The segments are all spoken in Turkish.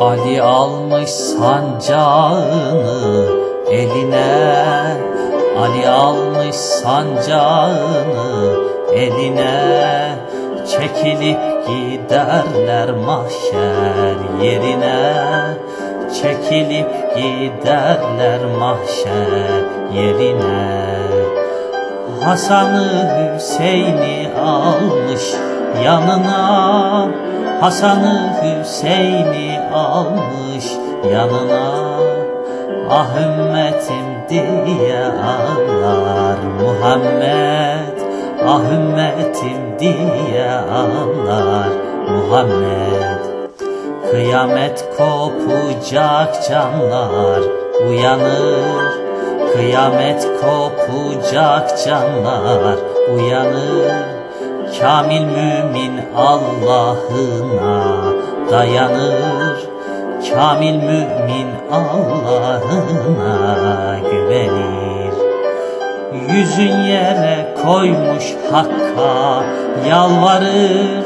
Ali almış sancağını eline. Ali almış sancağını eline. Çekilip giderler mahşer yerine. Çekilip giderler mahşer yerine. Hasan'ı Hüseyin'i almış yanına. Hasan'ı Hüseyin'i almış yanına. Ah ümmetim diye ağlar Muhammed. Ah ümmetim diye ağlar Muhammed. Kıyamet kopacak canlar uyanır. Kıyamet kopacak canlar uyanır Kamil mümin Allah'ına dayanır. Kamil mümin Allah'ına güvenir. Yüzün yere koymuş Hakk'a yalvarır.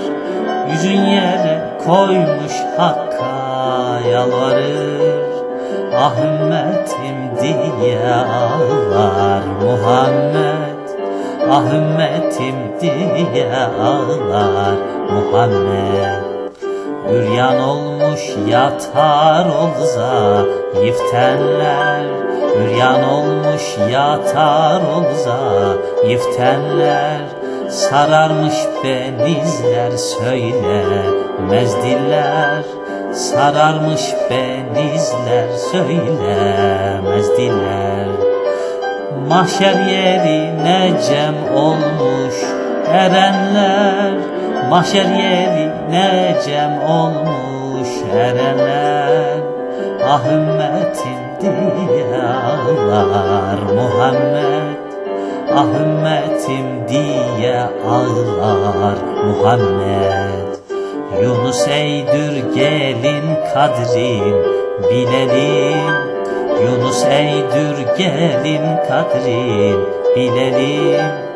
Yüzün yere koymuş Hakk'a yalvarır. Ah ümmetim diye ağlar Muhammed Ah ümmetim diye ağlar Muhammed. Üryan olmuş yatar olza yiftenler. Üryan olmuş yatar olza yiftenler. Sararmış benizler söylemez diller. Sararmış benizler söylemez diller Mahşer yerine cem olmuş erenler. Mahşer yerine cem olmuş erenler. Ah ümmetim diye ağlar Muhammed. Ah ümmetim diye ağlar Muhammed. Yunus eydür gelin kadrin bilelim Yunus eydür gelin kadrin bilelim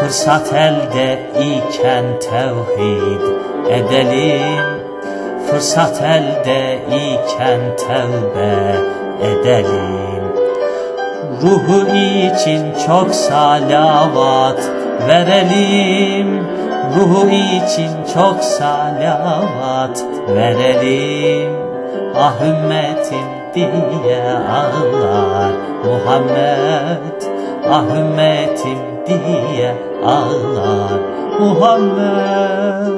Fırsat elde iken tevhid edelim. Fırsat elde iken tevbe edelim. Ruhu için çok salavat verelim. Ruhu için çok salavat verelim. Ah ümmetim diye ağlar Muhammed Ah ümmetim diye ağlar Muhammed